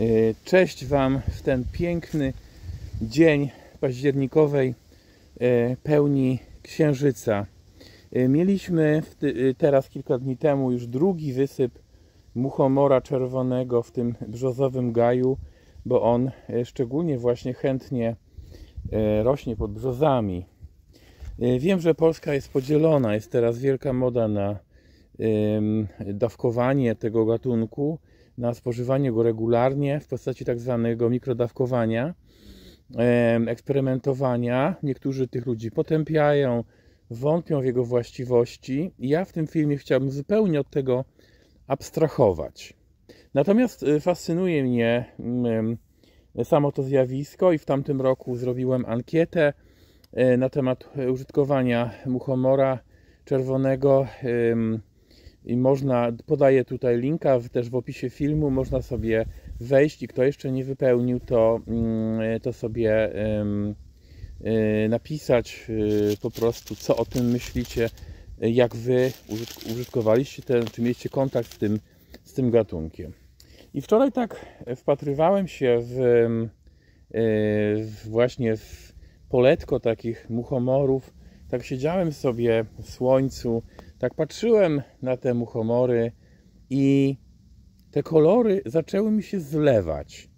Y, Cześć Wam w ten piękny dzień październikowej y, pełni księżyca. Y, Mieliśmy teraz kilka dni temu już drugi wysyp muchomora czerwonego w tym brzozowym gaju, bo on szczególnie właśnie chętnie rośnie pod brzozami. Wiem, że Polska jest podzielona, jest teraz wielka moda na dawkowanie tego gatunku, na spożywanie go regularnie w postaci tak zwanego mikrodawkowania, eksperymentowania. Niektórzy tych ludzi potępiają, wątpią w jego właściwości. Ja w tym filmie chciałbym zupełnie od tego abstrahować. Natomiast y, fascynuje mnie mm, samo to zjawisko i w tamtym roku zrobiłem ankietę y, na temat użytkowania muchomora czerwonego i można, podaję tutaj linka w- też w opisie filmu, można sobie wejść i kto jeszcze nie wypełnił, to, mm, to sobie y, napisać y, po prostu, co o tym myślicie, jak wy użytk- użytkowaliście ten, czy mieliście kontakt z tym, z tym gatunkiem. I wczoraj tak wpatrywałem się w, y, w właśnie w poletko takich muchomorów, tak siedziałem sobie w słońcu, tak patrzyłem na te muchomory i te kolory zaczęły mi się zlewać.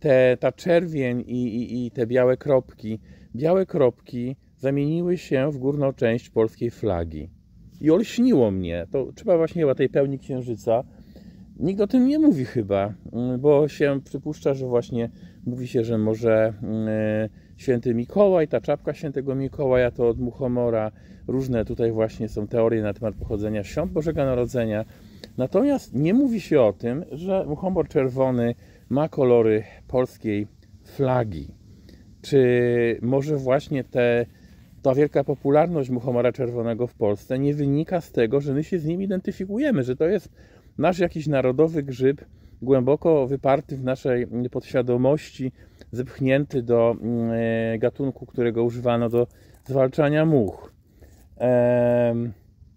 Te, ta czerwień i, i, i te białe kropki. Białe kropki zamieniły się w górną część polskiej flagi. I olśniło mnie. To trzeba właśnie chyba tej pełni księżyca. Nikt o tym nie mówi chyba, mm, bo się przypuszcza, że właśnie mówi się, że może mm, święty Mikołaj, ta czapka świętego Mikołaja to od muchomora. Różne tutaj właśnie są teorie na temat pochodzenia świąt Bożego Narodzenia. Natomiast nie mówi się o tym, że muchomor czerwony ma kolory polskiej flagi. Czy może właśnie te, ta wielka popularność muchomora czerwonego w Polsce nie wynika z tego, że my się z nim identyfikujemy, że to jest nasz jakiś narodowy grzyb, głęboko wyparty w naszej podświadomości, zepchnięty do mm, gatunku, którego używano do zwalczania much.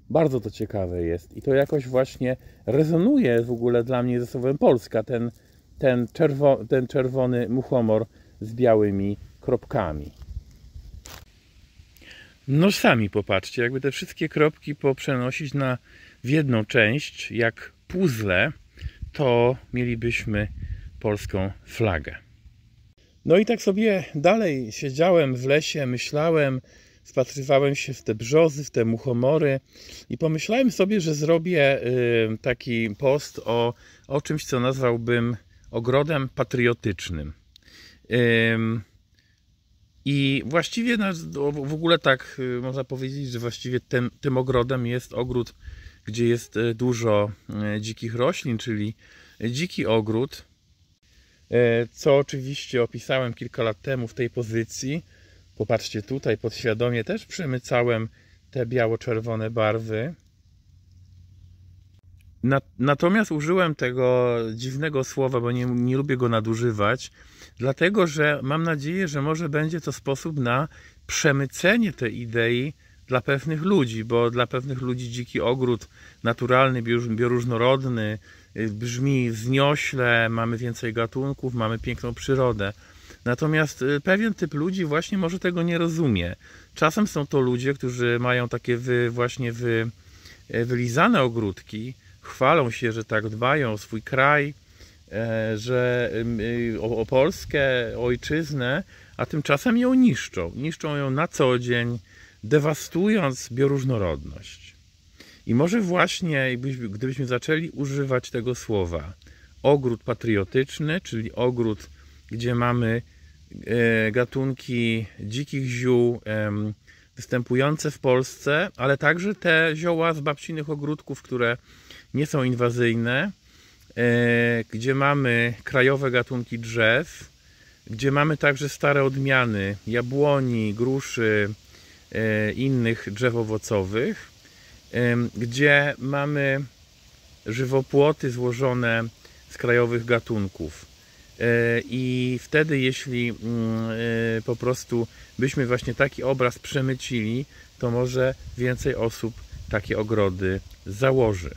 Bardzo to ciekawe jest i to jakoś właśnie rezonuje w ogóle dla mnie ze słowem Polska, ten, ten, czerwo, ten czerwony muchomor z białymi kropkami. No sami popatrzcie, jakby te wszystkie kropki poprzenosić na w jedną część, jak puzzle, to mielibyśmy polską flagę. No i tak sobie dalej siedziałem w lesie, myślałem, wpatrywałem się w te brzozy, w te muchomory i pomyślałem sobie, że zrobię y, taki post o, o czymś, co nazwałbym ogrodem patriotycznym. Ym, I właściwie w ogóle tak y, można powiedzieć, że właściwie tym, tym ogrodem jest ogród, gdzie jest y, dużo y, dzikich roślin, czyli dziki ogród, E, co oczywiście opisałem kilka lat temu w tej pozycji. Popatrzcie tutaj, podświadomie też przemycałem te biało-czerwone barwy. Na, natomiast użyłem tego dziwnego słowa, bo nie, nie lubię go nadużywać, dlatego że mam nadzieję, że może będzie to sposób na przemycenie tej idei dla pewnych ludzi, bo dla pewnych ludzi dziki ogród naturalny, bioróż- bioróżnorodny y, brzmi wzniośle, mamy więcej gatunków, mamy piękną przyrodę. Natomiast y, pewien typ ludzi właśnie może tego nie rozumie. Czasem są to ludzie, którzy mają takie wy, właśnie wy, e, wylizane ogródki, chwalą się, że tak dbają o swój kraj, e, że y, o, o Polskę, ojczyznę, a tymczasem ją niszczą. Niszczą ją na co dzień, dewastując bioróżnorodność. I może właśnie, gdybyśmy zaczęli używać tego słowa ogród patriotyczny, czyli ogród, gdzie mamy e, gatunki dzikich ziół występujące w Polsce, ale także te zioła z babcinych ogródków, które nie są inwazyjne, e, gdzie mamy krajowe gatunki drzew, gdzie mamy także stare odmiany jabłoni, gruszy, innych drzew owocowych, gdzie mamy żywopłoty złożone z krajowych gatunków. E, I wtedy, jeśli mm, e, po prostu byśmy właśnie taki obraz przemycili, to może więcej osób takie ogrody założy.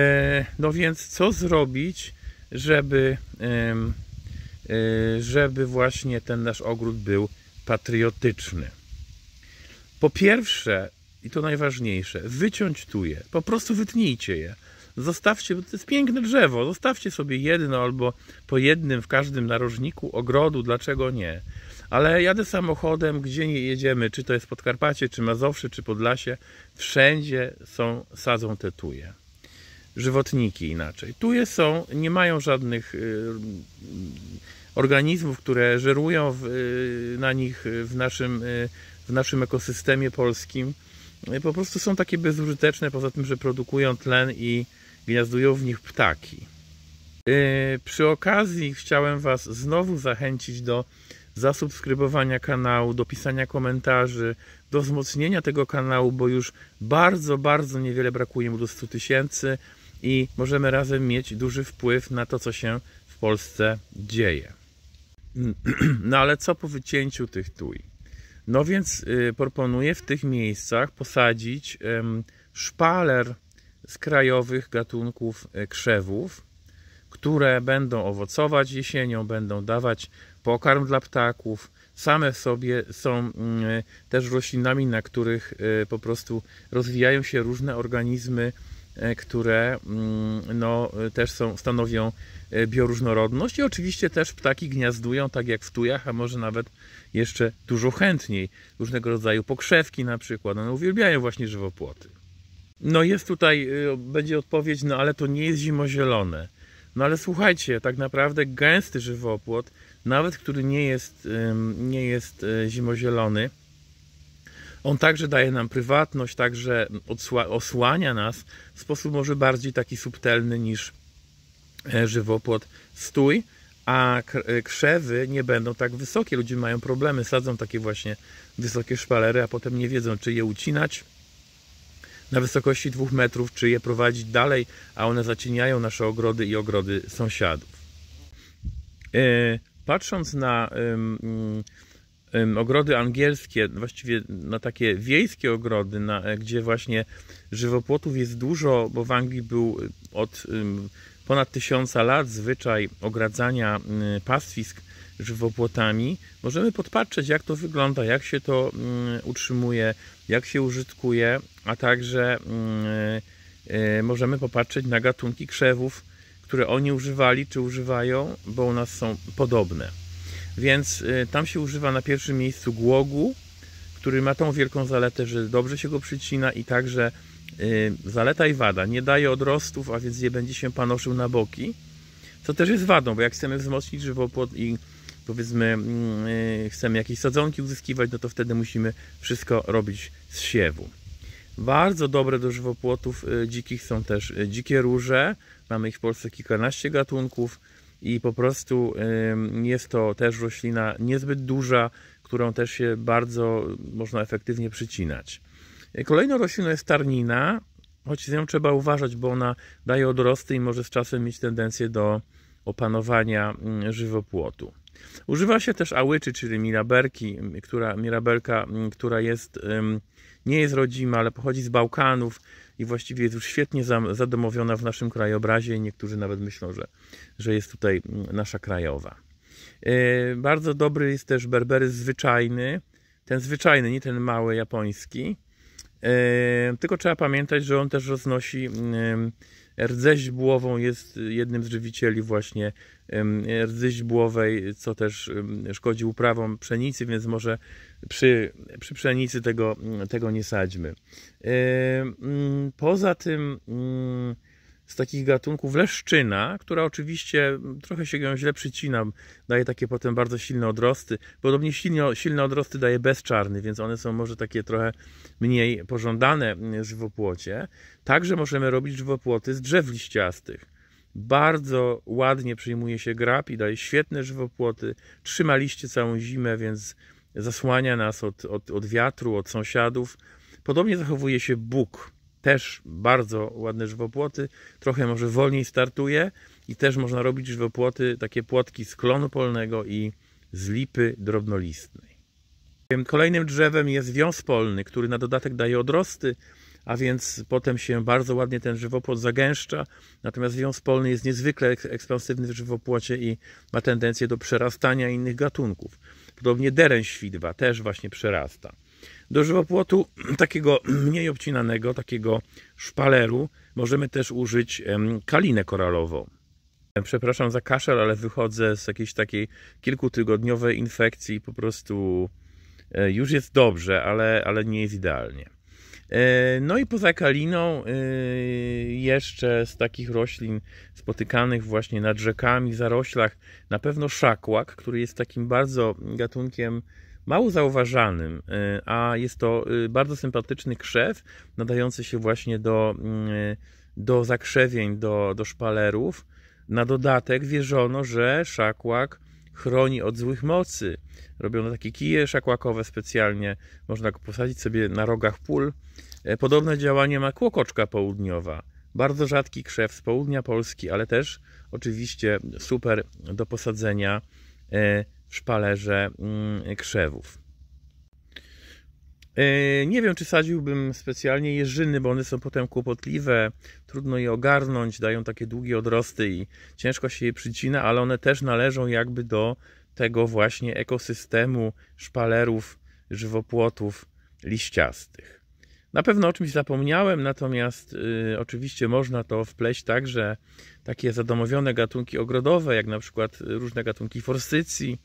E, No więc, co zrobić, żeby żeby właśnie ten nasz ogród był patriotyczny. Po pierwsze, i to najważniejsze, wyciąć tuje. Po prostu wytnijcie je. Zostawcie, bo to jest piękne drzewo, zostawcie sobie jedno albo po jednym w każdym narożniku ogrodu, dlaczego nie? Ale jadę samochodem, gdzie nie jedziemy, czy to jest Podkarpacie, czy Mazowsze, czy Podlasie, wszędzie są, sadzą te tuje. Żywotniki inaczej. Tuje są, nie mają żadnych y, organizmów, które żerują w, y, na nich w naszym, y, w naszym ekosystemie polskim. Po prostu są takie bezużyteczne, poza tym, że produkują tlen i gniazdują w nich ptaki. Przy okazji chciałem Was znowu zachęcić do zasubskrybowania kanału, do pisania komentarzy, do wzmocnienia tego kanału, bo już bardzo, bardzo niewiele brakuje mu do 100 tysięcy i możemy razem mieć duży wpływ na to, co się w Polsce dzieje. No ale co po wycięciu tych tuj? No więc y, proponuję w tych miejscach posadzić szpaler z krajowych gatunków e, krzewów, które będą owocować jesienią, będą dawać pokarm dla ptaków. Same w sobie są mm, też roślinami, na których e, po prostu rozwijają się różne organizmy, e, które mm, no, też są, stanowią e, bioróżnorodność i oczywiście też ptaki gniazdują tak jak w tujach, a może nawet jeszcze dużo chętniej. Różnego rodzaju pokrzewki na przykład, one uwielbiają właśnie żywopłoty. No jest tutaj, będzie odpowiedź, no ale to nie jest zimozielone. No ale słuchajcie, tak naprawdę gęsty żywopłot, nawet który nie jest, nie jest e, zimozielony, on także daje nam prywatność, także osłania nas w sposób może bardziej taki subtelny niż e, żywopłot stój, a e, krzewy nie będą tak wysokie. Ludzie mają problemy, sadzą takie właśnie wysokie szpalery, a potem nie wiedzą, czy je ucinać, na wysokości dwóch metrów, czy je prowadzić dalej, a one zacieniają nasze ogrody i ogrody sąsiadów. E, patrząc na ogrody angielskie, właściwie na takie wiejskie ogrody, na, e, gdzie właśnie żywopłotów jest dużo, bo w Anglii był od ponad tysiąca lat zwyczaj ogradzania pastwisk żywopłotami, możemy podpatrzeć, jak to wygląda, jak się to utrzymuje, jak się użytkuje, a także mm, e, możemy popatrzeć na gatunki krzewów, które oni używali czy używają, bo u nas są podobne. Więc e, tam się używa na pierwszym miejscu głogu, który ma tą wielką zaletę, że dobrze się go przycina i także e, zaleta i wada. Nie daje odrostów, a więc nie będzie się panoszył na boki. Co też jest wadą, bo jak chcemy wzmocnić żywopłot i powiedzmy mm, chcemy jakieś sadzonki uzyskiwać, no to wtedy musimy wszystko robić z siewu. Bardzo dobre do żywopłotów y, dzikich są też y, dzikie róże. Mamy ich w Polsce kilkanaście gatunków i po prostu jest to też roślina niezbyt duża, którą też się bardzo można efektywnie przycinać. Kolejną rośliną jest tarnina, choć z nią trzeba uważać, bo ona daje odrosty i może z czasem mieć tendencję do opanowania mm, żywopłotu. Używa się też ałyczy, czyli miraberki, która, mirabelka, która jest, nie jest rodzima, ale pochodzi z Bałkanów i właściwie jest już świetnie zadomowiona w naszym krajobrazie i niektórzy nawet myślą, że, że jest tutaj nasza krajowa. E, bardzo dobry jest też berbery zwyczajny, ten zwyczajny, nie ten mały japoński, e, tylko trzeba pamiętać, że on też roznosi Rdze jest jednym z żywicieli właśnie rdzy co też szkodzi uprawom pszenicy, więc może przy, przy pszenicy tego, tego nie sadźmy. Mm, poza tym mm, z takich gatunków leszczyna, która oczywiście trochę się ją źle przycina, daje takie potem bardzo silne odrosty. Podobnie silne, silne odrosty daje bezczarny, więc one są może takie trochę mniej pożądane w żywopłocie. Także możemy robić żywopłoty z drzew liściastych. Bardzo ładnie przyjmuje się grab i daje świetne żywopłoty. Trzyma liście całą zimę, więc zasłania nas od, od, od wiatru, od sąsiadów. Podobnie zachowuje się bóg też bardzo ładne żywopłoty, trochę może wolniej startuje i też można robić żywopłoty, takie płotki z klonu polnego i z lipy drobnolistnej. Kolejnym drzewem jest wiąz polny, który na dodatek daje odrosty, a więc potem się bardzo ładnie ten żywopłot zagęszcza. Natomiast wiąz polny jest niezwykle ekspansywny w żywopłocie i ma tendencję do przerastania innych gatunków. Podobnie dereń świdwa też właśnie przerasta. Do żywopłotu takiego mniej obcinanego, takiego szpaleru, możemy też użyć kalinę koralową. Przepraszam za kaszel, ale wychodzę z jakiejś takiej kilkutygodniowej infekcji. Po prostu e, już jest dobrze, ale, ale nie jest idealnie. E, no i poza kaliną, e, jeszcze z takich roślin spotykanych właśnie nad rzekami, zaroślach, na pewno szakłak, który jest takim bardzo gatunkiem mało zauważanym, a jest to bardzo sympatyczny krzew, nadający się właśnie do, mm, do zakrzewień, do, do szpalerów. Na dodatek wierzono, że szakłak chroni od złych mocy. Robiono takie kije szakłakowe specjalnie, można go posadzić sobie na rogach pól. E, podobne działanie ma kłokoczka południowa. Bardzo rzadki krzew z południa Polski, ale też oczywiście super do posadzenia e, szpalerze mm, krzewów. E, nie wiem, czy sadziłbym specjalnie jeżyny, bo one są potem kłopotliwe, trudno je ogarnąć, dają takie długie odrosty i ciężko się je przycina, ale one też należą jakby do tego właśnie ekosystemu szpalerów, żywopłotów liściastych. Na pewno o czymś zapomniałem, natomiast y, oczywiście można to wpleść tak, że takie zadomowione gatunki ogrodowe, jak na przykład różne gatunki forsycji,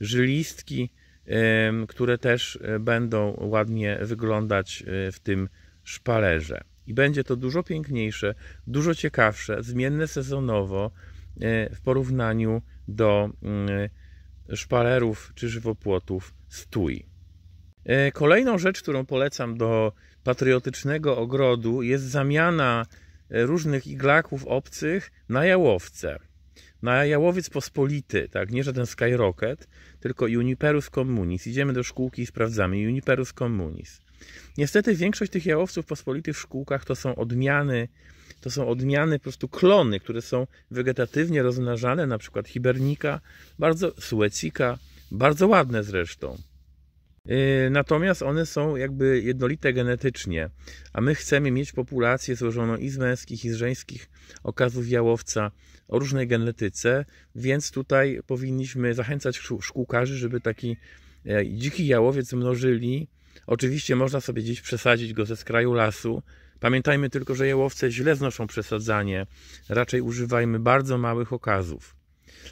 żylistki, które też e, będą ładnie wyglądać e, w tym szpalerze. I będzie to dużo piękniejsze, dużo ciekawsze, zmienne sezonowo e, w porównaniu do mm, szpalerów czy żywopłotów stój. Kolejną rzecz, którą polecam do patriotycznego ogrodu jest zamiana różnych iglaków obcych na jałowce na jałowiec pospolity, tak, nie żaden skyrocket, tylko Juniperus communis. Idziemy do szkółki i sprawdzamy Juniperus communis. Niestety większość tych jałowców pospolitych w szkółkach to są odmiany, to są odmiany, po prostu klony, które są wegetatywnie rozmnażane, na przykład hibernika, bardzo suecika, bardzo ładne zresztą. Yy, natomiast one są jakby jednolite genetycznie, a my chcemy mieć populację złożoną i z męskich, i z żeńskich okazów jałowca o różnej genetyce, więc tutaj powinniśmy zachęcać szkółkarzy, żeby taki e, dziki jałowiec mnożyli. Oczywiście można sobie gdzieś przesadzić go ze skraju lasu. Pamiętajmy tylko, że jałowce źle znoszą przesadzanie. Raczej używajmy bardzo małych okazów.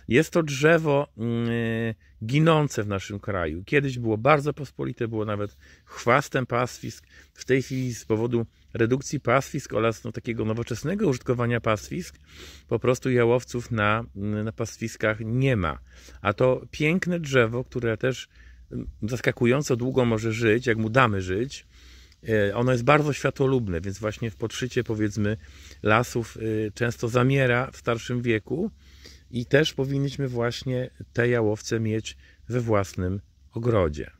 Jest to drzewo yy, ginące w naszym kraju. Kiedyś było bardzo pospolite, było nawet chwastem pastwisk. W tej chwili z powodu redukcji pastwisk oraz no, takiego nowoczesnego użytkowania pastwisk po prostu jałowców na, na pastwiskach nie ma. A to piękne drzewo, które też mm, zaskakująco długo może żyć, jak mu damy żyć, e, ono jest bardzo światolubne, więc właśnie w podszycie powiedzmy lasów y, często zamiera w starszym wieku i też powinniśmy właśnie te jałowce mieć we własnym ogrodzie.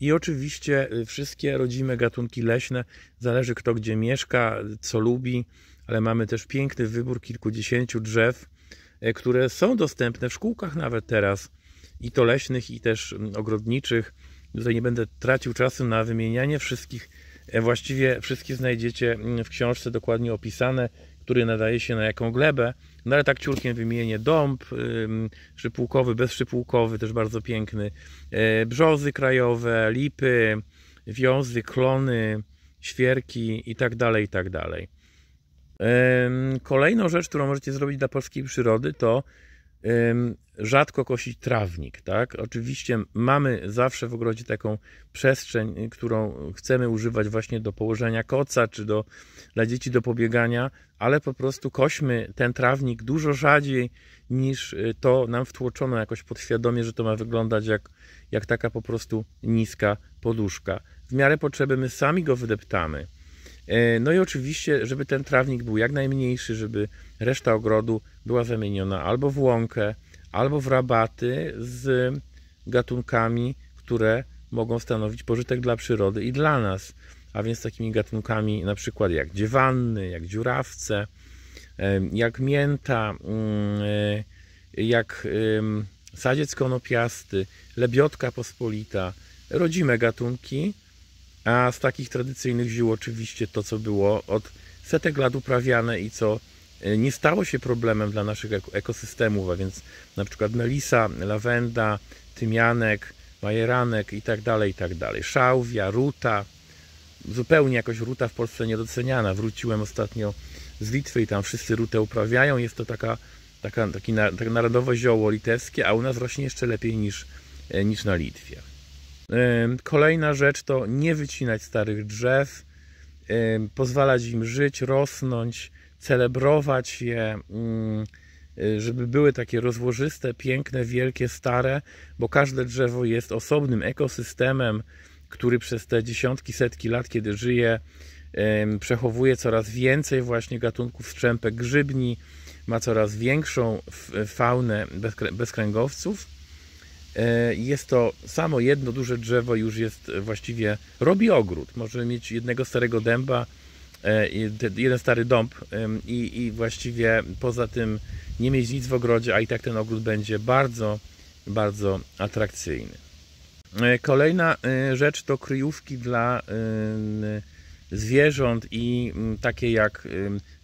I oczywiście y, wszystkie rodzime gatunki leśne, zależy kto gdzie mieszka, co lubi, ale mamy też piękny wybór kilkudziesięciu drzew, y, które są dostępne w szkółkach nawet teraz, i to leśnych, i też ogrodniczych. Tutaj nie będę tracił czasu na wymienianie wszystkich. E, właściwie wszystkie znajdziecie w książce dokładnie opisane, który nadaje się na jaką glebę. No ale tak ciurkiem wymienię dąb szypułkowy, bezszypułkowy, też bardzo piękny, e, brzozy krajowe, lipy, wiązy, klony, świerki i tak dalej, i tak dalej. Kolejną rzecz, którą możecie zrobić dla polskiej przyrody to rzadko kosić trawnik, tak? Oczywiście mamy zawsze w ogrodzie taką przestrzeń, którą chcemy używać właśnie do położenia koca, czy do, dla dzieci do pobiegania, ale po prostu kośmy ten trawnik dużo rzadziej niż y, to nam wtłoczono jakoś podświadomie, że to ma wyglądać jak, jak taka po prostu niska poduszka. W miarę potrzeby my sami go wydeptamy. E, no i oczywiście, żeby ten trawnik był jak najmniejszy, żeby reszta ogrodu była zamieniona albo w łąkę, albo w rabaty z gatunkami, które mogą stanowić pożytek dla przyrody i dla nas. A więc takimi gatunkami na przykład jak dziewanny, jak dziurawce, jak mięta, mm, e, jak sadziec konopiasty, lebiotka pospolita, rodzime gatunki, A z takich tradycyjnych ziół oczywiście to, co było od setek lat uprawiane i co nie stało się problemem dla naszych ekosystemów, a więc na przykład melisa, lawenda, tymianek, majeranek i tak dalej, i tak dalej. Szałwia, ruta, zupełnie jakoś ruta w Polsce niedoceniana. Wróciłem ostatnio z Litwy i tam wszyscy rutę uprawiają. Jest to taka, taka, taki na, takie narodowe zioło litewskie, a u nas rośnie jeszcze lepiej niż, e, niż na Litwie. Kolejna rzecz to nie wycinać starych drzew, pozwalać im żyć, rosnąć, celebrować je, mm, e, żeby były takie rozłożyste, piękne, wielkie, stare, bo każde drzewo jest osobnym ekosystemem, który przez te dziesiątki, setki lat, kiedy żyje, przechowuje coraz więcej właśnie gatunków strzępek grzybni, ma coraz większą faunę bezkręgowców. E, jest to samo jedno duże drzewo, już jest właściwie, robi ogród. Możemy mieć jednego starego dęba, jeden stary dąb i, i właściwie poza tym nie mieć nic w ogrodzie, a i tak ten ogród będzie bardzo, bardzo atrakcyjny. E, kolejna e, rzecz to kryjówki dla e, zwierząt i takie jak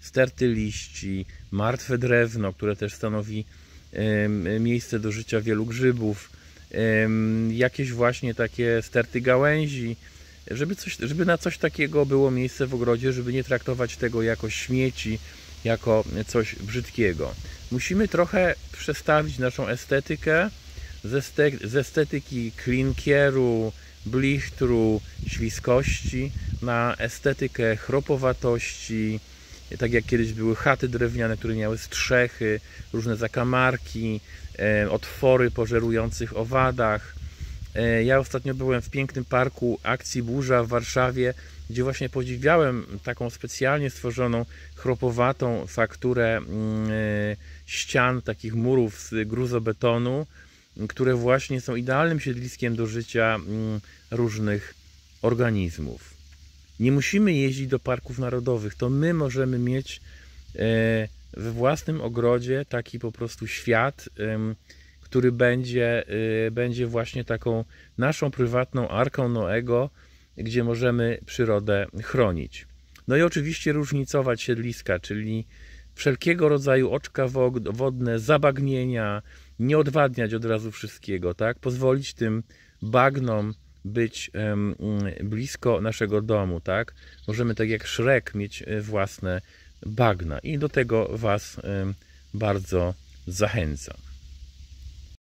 sterty liści, martwe drewno, które też stanowi miejsce do życia wielu grzybów, jakieś właśnie takie sterty gałęzi, żeby, coś, żeby na coś takiego było miejsce w ogrodzie, żeby nie traktować tego jako śmieci, jako coś brzydkiego. Musimy trochę przestawić naszą estetykę z estetyki klinkieru, blichtru, śliskości na estetykę chropowatości, tak jak kiedyś były chaty drewniane, które miały strzechy, różne zakamarki, e, otwory pożerujących owadach. E, ja ostatnio byłem w pięknym parku akcji Burza w Warszawie, gdzie właśnie podziwiałem taką specjalnie stworzoną chropowatą fakturę mm, e, ścian, takich murów z gruzobetonu, które właśnie są idealnym siedliskiem do życia mm, różnych organizmów. Nie musimy jeździć do parków narodowych, to my możemy mieć e, we własnym ogrodzie taki po prostu świat, który będzie, e, będzie właśnie taką naszą prywatną arką Noego, gdzie możemy przyrodę chronić. No i oczywiście różnicować siedliska, czyli wszelkiego rodzaju oczka wodne, zabagnienia, nie odwadniać od razu wszystkiego, tak? Pozwolić tym bagnom być um, blisko naszego domu, tak? Możemy tak jak Szrek mieć e, własne bagna i do tego Was bardzo zachęcam.